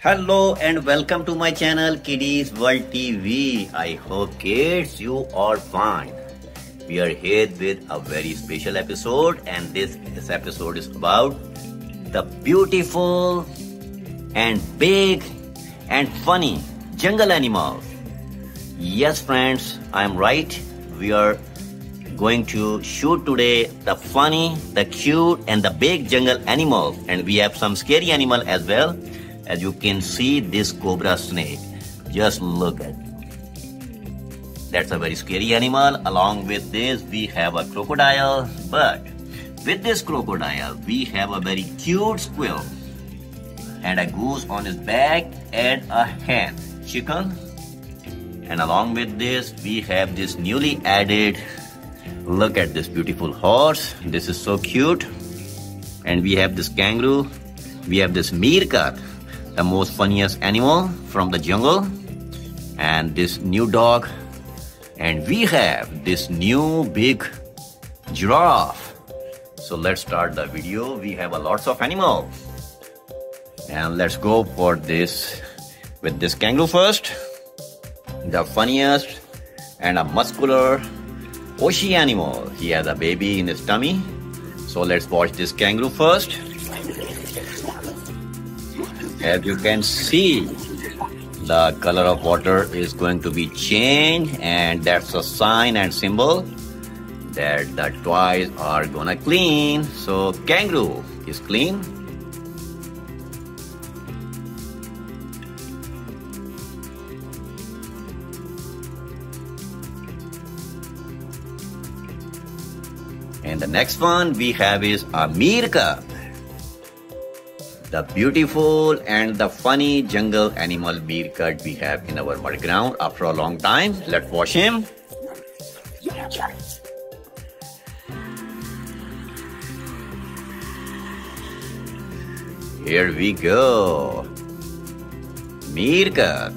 Hello and welcome to my channel Kidiez World TV. I hope kids you are fine. We are here with a very special episode and this, this episode is about the beautiful and big and funny jungle animals. Yes friends, I am right. We are going to shoot today the funny, the cute and the big jungle animals and we have some scary animal as well as you can see this cobra snake just look at that's a very scary animal. Along with this we have a crocodile. But with this crocodile we have a very cute squirrel and a goose on his back and a hen chicken. And along with this we have this newly added look at this beautiful horse. This is so cute. And we have this kangaroo. We have this meerkat the most funniest animal from the jungle and this new dog. And we have this new big giraffe. So let's start the video. We have a lots of animals. And let's go for this with this kangaroo first. The funniest and a muscular Oshi animal. He has a baby in his tummy. So let's watch this kangaroo first as you can see the color of water is going to be changed and that's a sign and symbol that the toys are gonna clean. So kangaroo is clean. And the next one we have is a meerkat the beautiful and the funny jungle animal meerkat we have in our mud ground after a long time. Let's wash him. Here we go. Meerkat.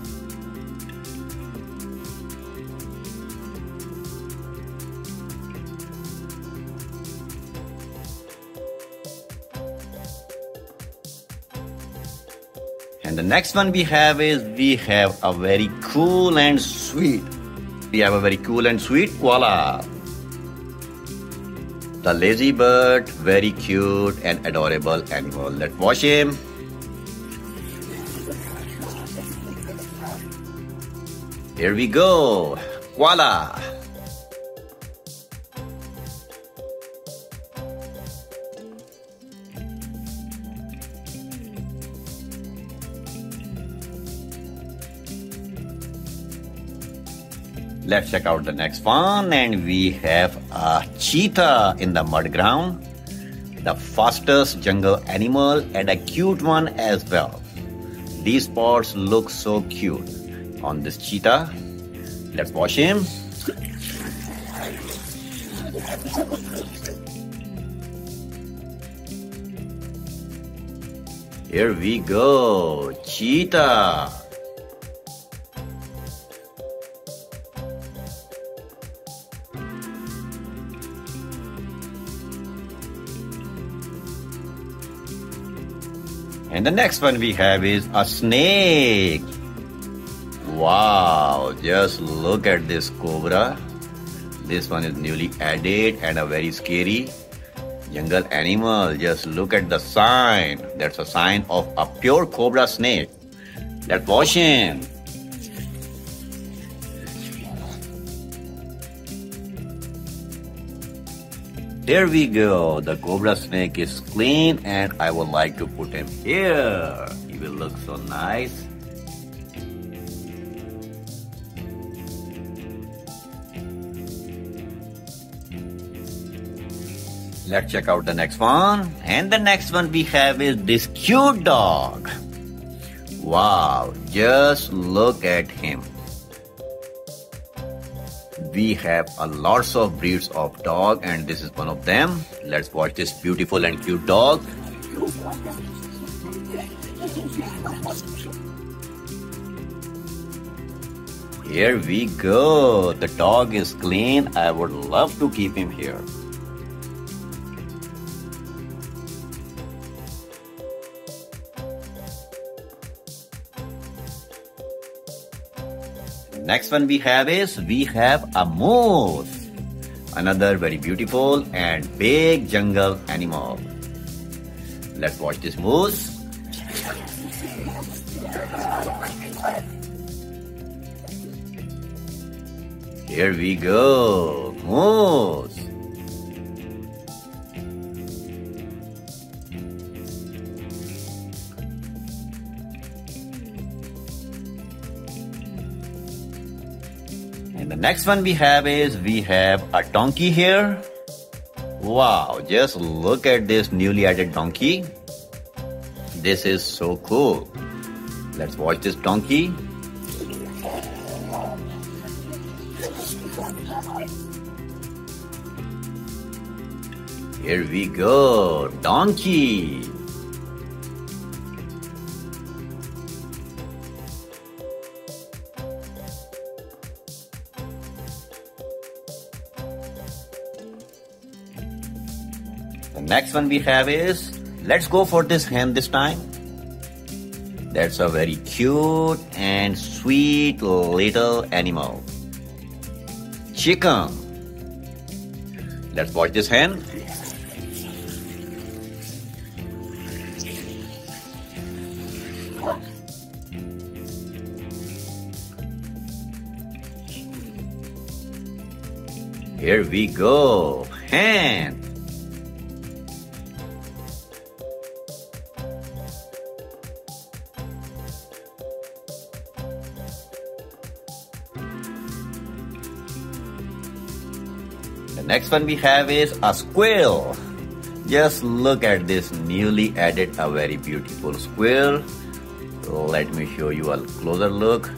The next one we have is we have a very cool and sweet. We have a very cool and sweet koala. The lazy bird, very cute and adorable animal. Let's wash him. Here we go, koala. Let's check out the next one and we have a cheetah in the mud ground. The fastest jungle animal and a cute one as well. These spots look so cute on this cheetah. Let's wash him. Here we go, cheetah. And the next one we have is a snake. Wow, just look at this cobra. This one is newly added and a very scary jungle animal. Just look at the sign. That's a sign of a pure cobra snake. Let's wash him. There we go. The cobra snake is clean and I would like to put him here. He will look so nice. Let's check out the next one. And the next one we have is this cute dog. Wow, just look at him we have a lots of breeds of dog and this is one of them. Let's watch this beautiful and cute dog. Here we go. The dog is clean. I would love to keep him here Next one we have is we have a moose. Another very beautiful and big jungle animal. Let's watch this moose. Here we go, moose. Next one we have is we have a donkey here. Wow, just look at this newly added donkey. This is so cool. Let's watch this donkey. Here we go, donkey. The next one we have is let's go for this hen this time. That's a very cute and sweet little animal. Chicken. Let's watch this hen. Here we go. Hen. Next one we have is a squirrel. Just look at this newly added a very beautiful squirrel. Let me show you a closer look.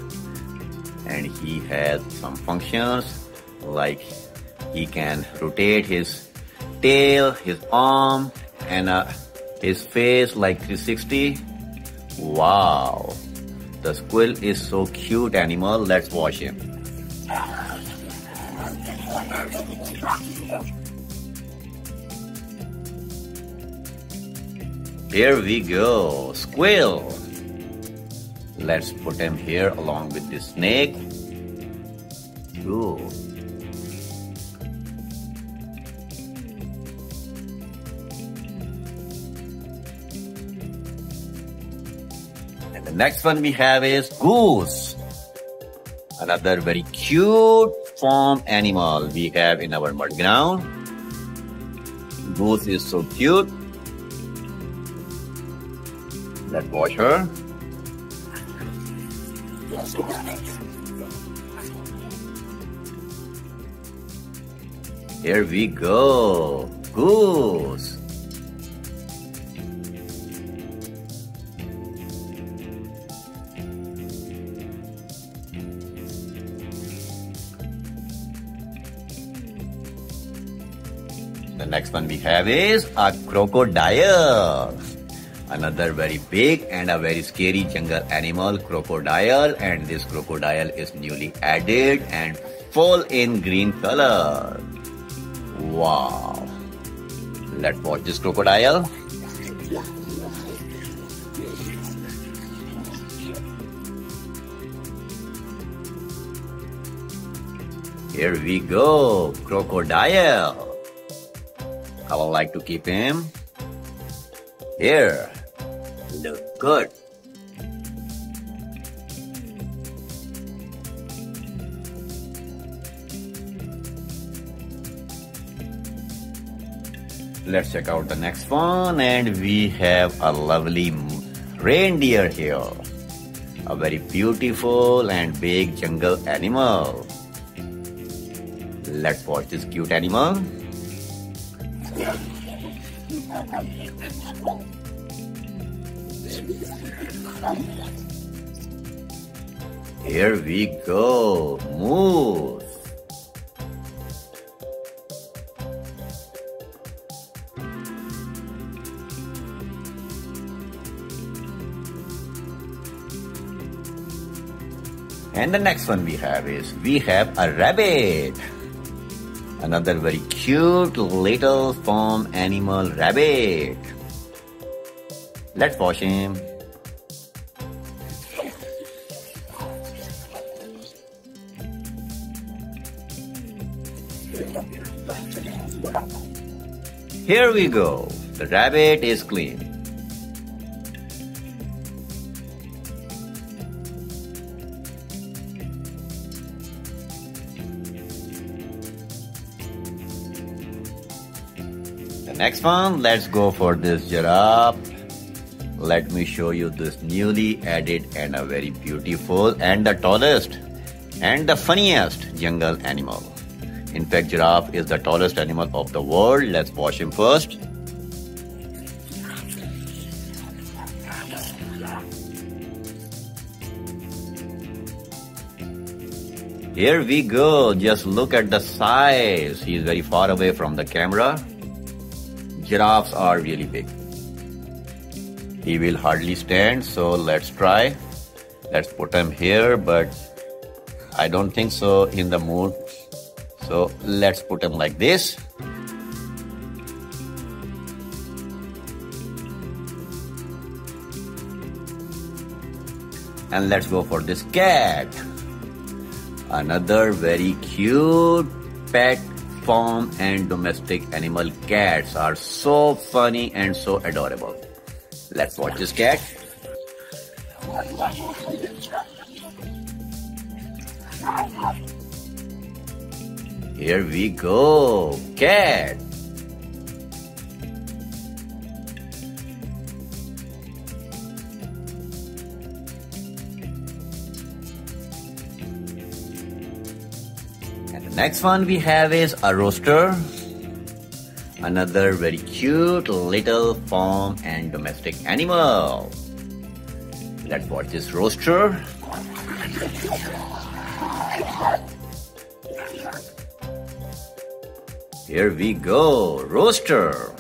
And he has some functions like he can rotate his tail, his arm, and uh, his face like 360. Wow, the squirrel is so cute animal. Let's watch him. Here we go, squirrel. Let's put him here along with the snake. Ooh. And the next one we have is goose. Another very cute farm animal we have in our mud ground. Goose is so cute. Let's watch her. Here we go. Goose. The next one we have is a crocodile. Another very big and a very scary jungle animal, crocodile. And this crocodile is newly added and full in green color. Wow. Let's watch this crocodile. Here we go, crocodile. I would like to keep him here. Good. Let's check out the next one and we have a lovely reindeer here. A very beautiful and big jungle animal. Let's watch this cute animal. Here we go. Moose. And the next one we have is we have a rabbit. Another very cute little farm animal rabbit. Let's watch him. Here we go. The rabbit is clean. The next one, let's go for this giraffe. Let me show you this newly added and a very beautiful and the tallest and the funniest jungle animal. In fact, giraffe is the tallest animal of the world. Let's watch him first. Here we go. Just look at the size. He is very far away from the camera. Giraffes are really big. He will hardly stand, so let's try. Let's put him here, but I don't think so in the mood. So let's put him like this. And let's go for this cat. Another very cute pet farm and domestic animal cats are so funny and so adorable. Let's watch this cat. Here we go, cat. And the next one we have is a rooster. Another very cute little farm and domestic animal. Let's watch this rooster. Here we go, rooster.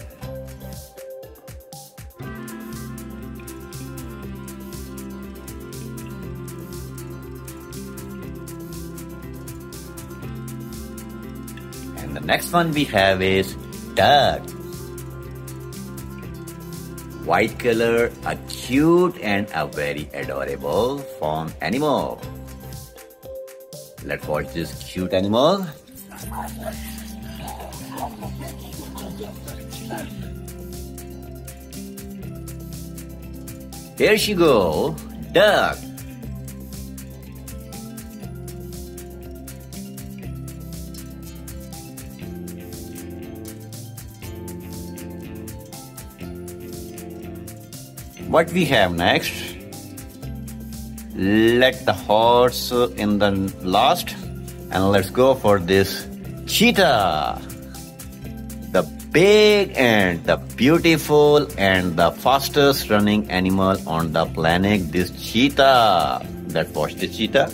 And the next one we have is duck. White color, a cute and a very adorable farm animal. Let's watch this cute animal. Here she go, duck. What we have next? Let the horse in the last and let's go for this cheetah. Big and the beautiful and the fastest running animal on the planet, this cheetah. That was the cheetah.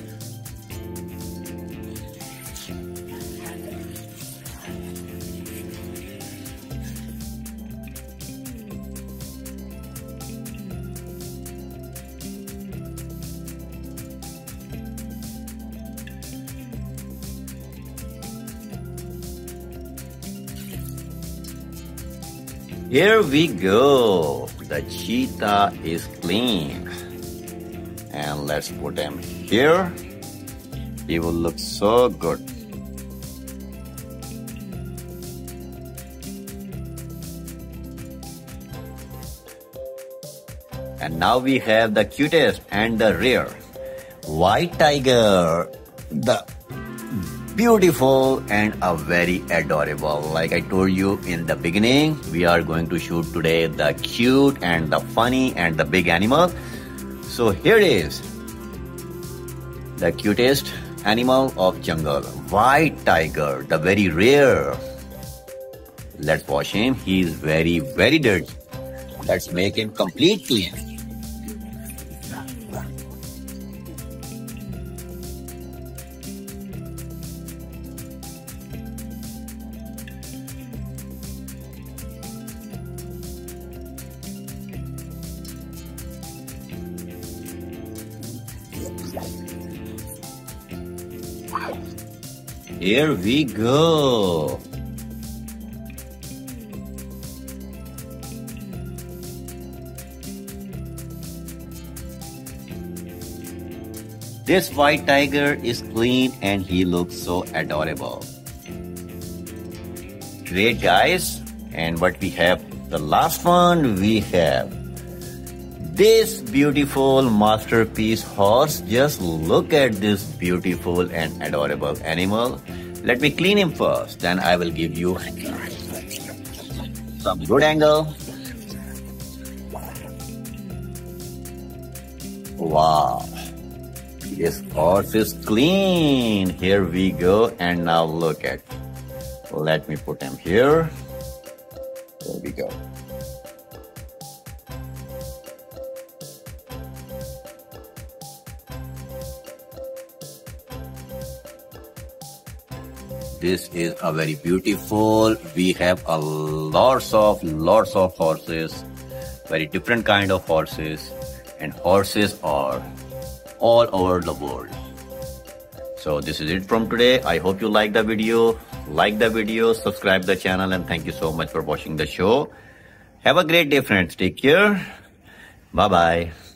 Here we go. The cheetah is clean. And let's put him here. He will look so good. And now we have the cutest and the rare white tiger. The beautiful and a very adorable. Like I told you in the beginning, we are going to shoot today the cute and the funny and the big animal. So here is the cutest animal of jungle, white tiger, the very rare. Let's wash him. He is very, very dirty. Let's make him complete clean. Here we go. This white tiger is clean and he looks so adorable. great guys and what we have the last one we have this beautiful masterpiece horse just look at this beautiful and adorable animal. Let me clean him first then i will give you some good angle. Wow. This horse is clean. Here we go and now look at let me put him here. There we go this is a very beautiful we have a lots of lots of horses very different kind of horses and horses are all over the world. So this is it from today. I hope you like the video like the video subscribe the channel and thank you so much for watching the show. Have a great day friends. Take care. Bye bye